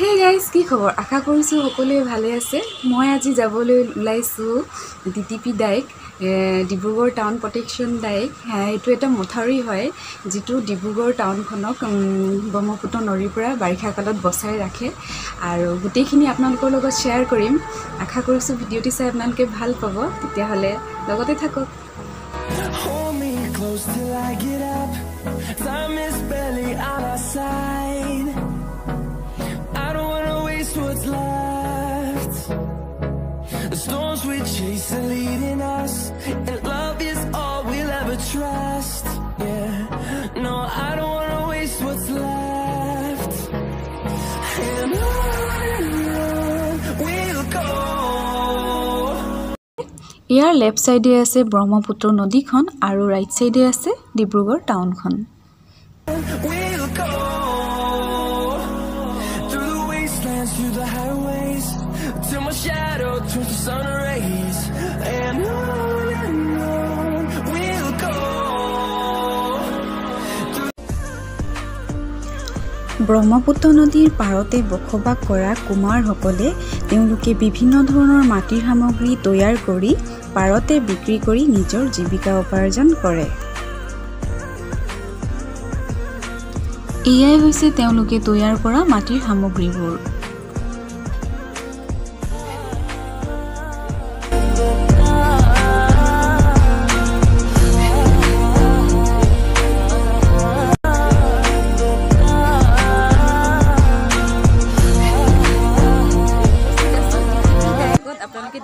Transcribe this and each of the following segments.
Hey guys কি খবৰ? আশা কৰিছোঁ সকলোৱে ভালে আছে। মই আজি যাবলৈ ওলাইছোঁ D T P dyke Dibrugarh town protection dyke এইটো এটা মথাউৰি হয় যিটো ডিব্ৰুগড় টাউনখনক ব্ৰহ্মপুত্ৰ নদীৰ পৰা বাৰিষা কালত বচাই ৰাখে। আৰু গোটেইখিনি আপোনালোকৰ লগত শ্বেয়াৰ কৰিম। আশা কৰিছোঁ ভিডিঅ'টি চাই আপোনালোকে ভাল পাব। তেতিয়াহ'লে লগতে থাকক। Left. The storms we chase are leading us, and love is all we'll ever trust. Yeah, no, I don't wanna waste what's left. And on we'll go. ইয়াৰ লেফ্ট ছাইডে আছে ব্ৰহ্মপুত্ৰ নদীখন আৰু ৰাইট ছাইডে আছে ডিব্ৰুগড় টাউনখন We'll go ব্ৰহ্মপুত্ৰ নদীৰ পাৰতে বসবাস কৰা কুমাৰসকলে তেওঁলোকে বিভিন্ন ধৰণৰ মাটিৰ সামগ্ৰী তৈয়াৰ কৰি পাৰতে বিক্ৰী কৰি নিজৰ জীৱিকা উপাৰ্জন কৰে। এয়াই হৈছে তেওঁলোকে তৈয়াৰ কৰা মাটিৰ সামগ্ৰীবোৰ।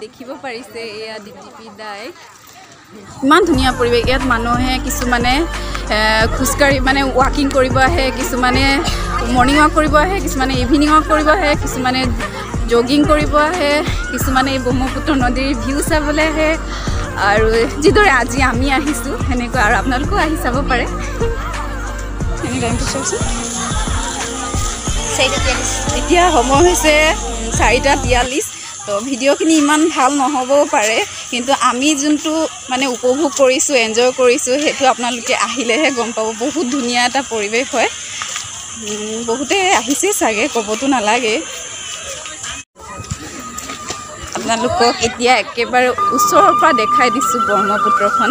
দেখিব পাৰিছে এয়া ডি টি পি ডাইক ইমান ধুনীয়া পৰিৱেশ ইয়াত মানুহে কিছুমানে খোজকাঢ়ি মানে ৱাকিং কৰিব আহে কিছুমানে মৰ্ণিং ৱাক কৰিব আহে কিছুমানে ইভিনিং ৱাক কৰিব আহে কিছুমানে জগিং কৰিব আহে কিছুমানে এই ব্ৰহ্মপুত্ৰ নদীৰ ভিউ চাবলৈ আহে। আৰু যিদৰে আজি আমি আহিছোঁ সেনেকুৱা আৰু আপোনালোকেও আহি চাব পাৰে। এতিয়া সময় হৈছে চাৰিটা তিয়াল্লিছ। তো ভিডিঅ'খিনি ইমান ভাল নহ'বও পাৰে কিন্তু আমি যোনটো মানে উপভোগ কৰিছোঁ এনজয় কৰিছোঁ সেইটো আপোনালোকে আহিলেহে গম পাব। বহুত ধুনীয়া এটা পৰিৱেশ হয়। বহুতে আহিছে চাগে ক'বতো নালাগে। আপোনালোকক এতিয়া একেবাৰে ওচৰৰ পৰা দেখাই দিছোঁ ব্ৰহ্মপুত্ৰখন।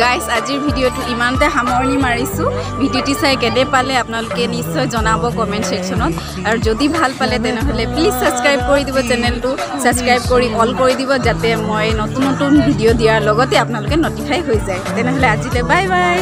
গাইজ আজিৰ ভিডিঅ'টো ইমানতে সামৰণি মাৰিছোঁ। ভিডিঅ'টি চাই কেনে পালে আপোনালোকে নিশ্চয় জনাব কমেণ্ট ছেকশ্যনত আৰু যদি ভাল পালে তেনেহ'লে প্লিজ ছাবস্ক্ৰাইব কৰি দিব চেনেলটো ছাবস্ক্ৰাইব কৰি অল কৰি দিব যাতে মই নতুন নতুন ভিডিঅ' দিয়াৰ লগতে আপোনালোকে নটিফাই হৈ যায়। তেনেহ'লে আজিলৈ বাই বাই